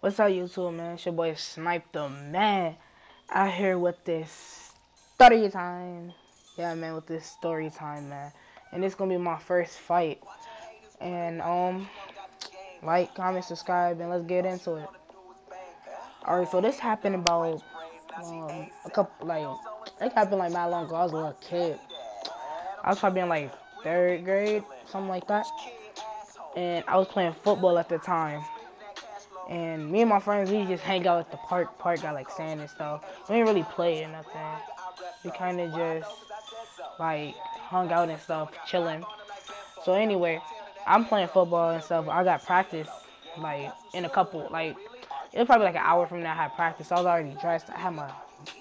What's up, YouTube, man? It's your boy Snipe the Man out here with this story time. Yeah, man, with this story time, man. And it's gonna be my first fight. And, um, like, comment, subscribe, and let's get into it. Alright, so this happened about, um, a couple, like, it happened like not long ago. I was a little kid. I was probably in, like, third grade, something like that. And I was playing football at the time and me and my friends, we just hang out at the park. Park got like sand and stuff. We didn't really play or nothing. We kind of just like hung out and stuff, chilling. So anyway, I'm playing football and stuff. I got practice like in a couple like it was probably like an hour from now. I had practice. I was already dressed. I had my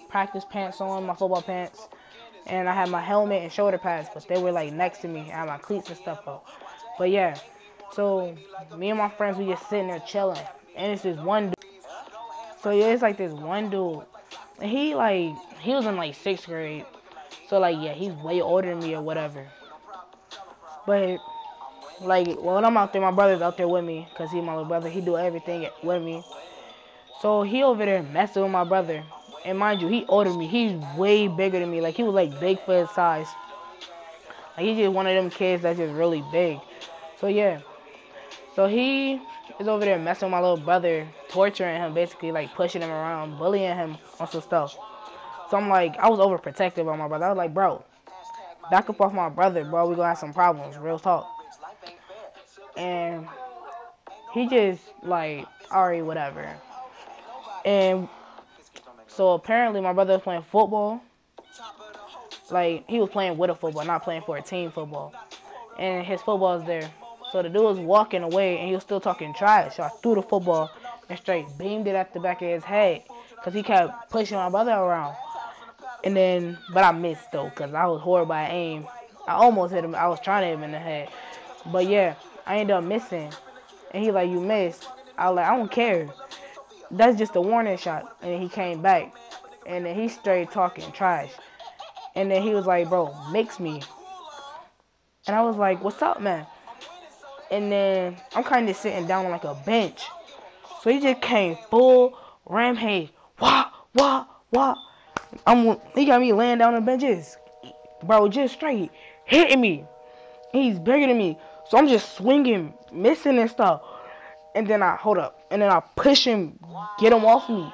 practice pants on, my football pants, and I had my helmet and shoulder pads, but they were like next to me. I had my cleats and stuff up. But yeah, so me and my friends we just sitting there chilling and it's this one dude. So yeah, it's like this one dude. And he like he was in like sixth grade. So like yeah, he's way older than me or whatever. But like when I'm out there, my brother's out there with me, cause he's my little brother. He do everything with me. So he over there messing with my brother. And mind you, he older than me. He's way bigger than me. Like he was like big for his size. Like he's just one of them kids that's just really big. So yeah. So he is over there messing with my little brother, torturing him, basically like pushing him around, bullying him on some stuff. So I'm like, I was overprotective of my brother. I was like, bro, back up off my brother, bro. We gonna have some problems, real talk. And he just like, alright, whatever. And so apparently my brother was playing football. Like he was playing with a football, not playing for a team football. And his football is there. So the dude was walking away and he was still talking trash. So I threw the football and straight beamed it at the back of his head because he kept pushing my brother around. And then, but I missed though because I was horrible at aim. I almost hit him. I was trying to hit him in the head. But yeah, I ended up missing. And he like, you missed. I was like, I don't care. That's just a warning shot. And he came back. And then he straight talking trash. And then he was like, bro, mix me. And I was like, what's up, man? And then I'm kind of sitting down on like a bench. So he just came full rampage. Wah, wah, wah. I'm, he got me laying down on the benches. Bro, just straight hitting me. He's bigger than me. So I'm just swinging, missing and stuff. And then I, hold up. And then I push him, get him off me.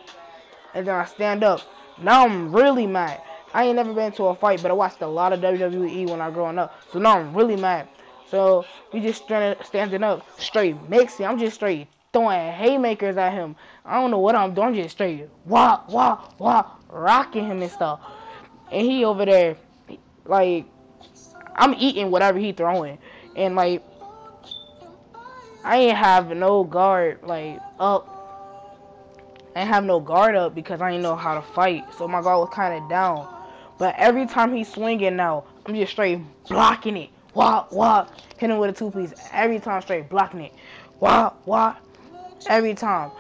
And then I stand up. Now I'm really mad. I ain't never been to a fight, but I watched a lot of WWE when I growing up. So now I'm really mad. So we just standing up, straight mixing. I'm just straight throwing haymakers at him. I don't know what I'm doing. I'm just straight wah wah wah rocking him and stuff. And he over there, like I'm eating whatever he throwing, and like I ain't have no guard like up. I ain't have no guard up because I didn't know how to fight. So my guard was kind of down. But every time he's swinging now, I'm just straight blocking it wah, wah, hit him with a two piece every time straight, blocking it, wah, wah, every time.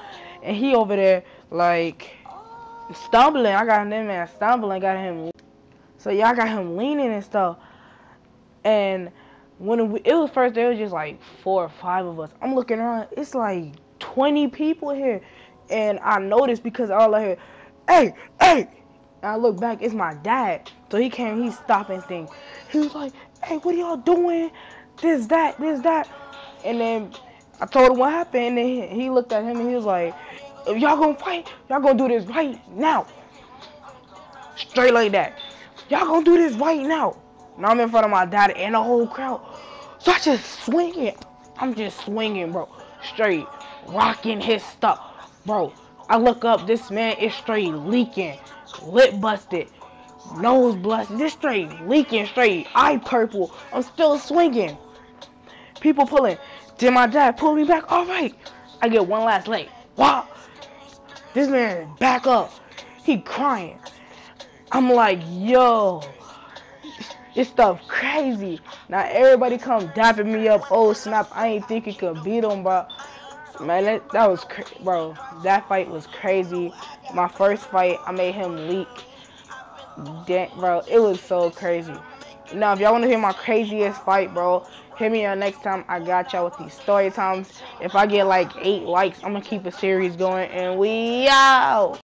And he over there, like, stumbling. I got him, man, stumbling, got him. So, y'all got him leaning and stuff. And when it, was first, there was just like four or five of us. I'm looking around, it's like 20 people here. And I noticed because all I hear, hey, hey. And I look back, it's my dad. So he came, he's stopping things. He was like, hey, what are y'all doing? This, that, this, that. And then I told him what happened, and he looked at him and he was like, if y'all gonna fight, y'all gonna do this right now. Straight like that. Y'all gonna do this right now. Now I'm in front of my dad and the whole crowd. So I just swinging. I'm just swinging, bro. Straight rocking his stuff. Bro, I look up, this man is straight leaking. Lip busted nose blood, this straight leaking straight, eye purple. I'm still swinging. People pulling. Did my dad pull me back? All right. I get one last leg. Wow. This man back up. He crying. I'm like, yo, this stuff crazy. Now everybody come dapping me up. Oh snap! I ain't think could beat him, bro. Man, that, that was, bro. That fight was crazy. My first fight, I made him leak. Dang, bro, it was so crazy. Now, if y'all want to hear my craziest fight, bro, hit me up next time. I got y'all with these story times. If I get like eight likes, I'm gonna keep a series going, and we out.